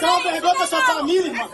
Dá uma vergonha pra sua família, irmão.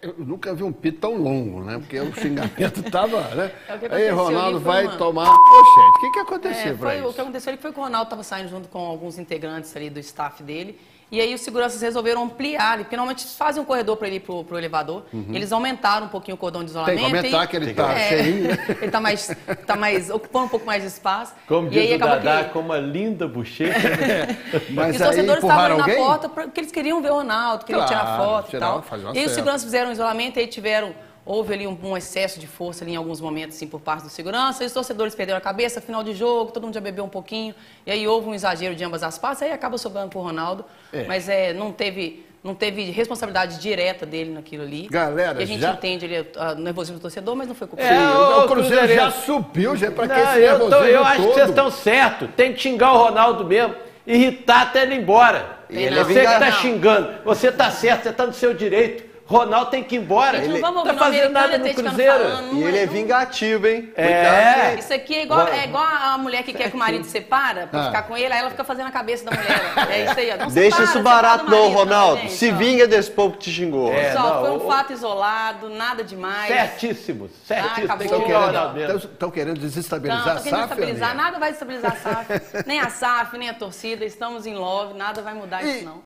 Eu nunca vi um pito tão longo, né? Porque o xingamento tava, né? É Aí Ronaldo vai uma- tomar. Gente, o que, que aconteceu É, foi, isso? o que aconteceu foi que o Ronaldo estava saindo junto com alguns integrantes ali do staff dele. E aí os seguranças resolveram ampliar ali, porque normalmente fazem um corredor para ele ir pro, pro elevador. Eles aumentaram um pouquinho o cordão de isolamento. Uhum. Tem que aumentar, e- que ele tá É, cheinho, ele tá mais, tá mais, ocupando um pouco mais de espaço. Como e diz aí o acabou Dadá, que... com uma linda bochecha. né? Mas e os torcedores estavam na porta porque eles queriam ver o Ronaldo, queriam Claro, tirar foto tirar, e tal. E aí os seguranças fizeram um isolamento e aí tiveram. Houve ali um, um excesso de força ali em alguns momentos, assim, por parte do segurança. E os torcedores perderam a cabeça, final de jogo, todo mundo já bebeu um pouquinho. E aí houve um exagero de ambas as partes, aí acaba sobrando pro Ronaldo. É. Mas é, não teve. Não teve responsabilidade direta dele naquilo ali. Galera, E a gente já- entende ele, o nervosismo do torcedor, mas não foi culpa É, dele. Ô, o ô, Cruzeiro já Cruzeirense. subiu, já pra que Não, esse eu, tô- eu acho que vocês estão certos. Tem que xingar o Ronaldo mesmo. Irritar até ele ir embora. Ele é você que está vingativo. xingando. Você está certo, você está no seu direito. Ronaldo tem que ir embora. Gente, não vamos não ouvir tá fazendo nada americano no Cruzeiro. falando, E não ele é não- vingativo, hein? É. Isso aqui é igual, é igual a mulher que quer que o marido separa pra Ah. ficar com ele, aí ela fica fazendo a cabeça da mulher. É isso aí, ó. Não Deixa separa, isso barato não, Ronaldo. gente, Se ó. vinga desse povo que te xingou. É. Pessoal, não, foi um fato isolado, nada demais. Certíssimos. Certíssimos. acabou. tem que Estão querendo, querendo Não, desestabilizar tô a querendo SAF? estabilizar, Aninha? nada vai estabilizar a SAF, nem a SAF, nem a torcida, estamos em love, nada vai mudar isso E, não.